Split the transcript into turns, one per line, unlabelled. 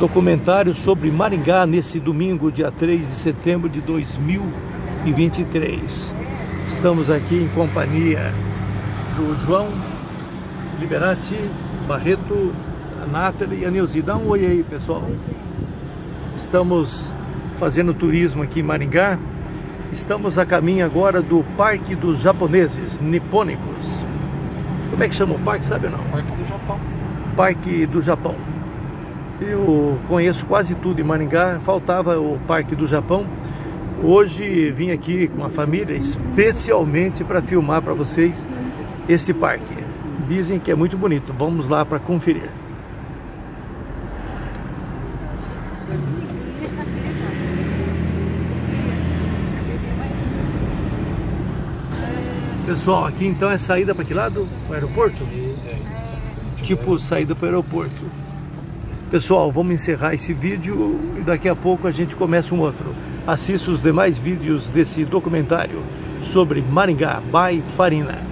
documentário sobre Maringá nesse domingo, dia 3 de setembro de 2023. Estamos aqui em companhia do João Liberati, Barreto, a Nathalie e a Neuzi. Dá um oi aí, pessoal. Estamos fazendo turismo aqui em Maringá. Estamos a caminho agora do Parque dos Japoneses, Nipônicos. Como é que chama o parque, sabe ou não?
Parque do Japão.
Parque do Japão. Eu conheço quase tudo em Maringá, faltava o Parque do Japão. Hoje vim aqui com a família especialmente para filmar para vocês esse parque. Dizem que é muito bonito. Vamos lá para conferir. Pessoal, aqui então é saída para que lado? O aeroporto? Tipo saída para o aeroporto. Pessoal, vamos encerrar esse vídeo e daqui a pouco a gente começa um outro. Assista os demais vídeos desse documentário sobre Maringá, by Farina.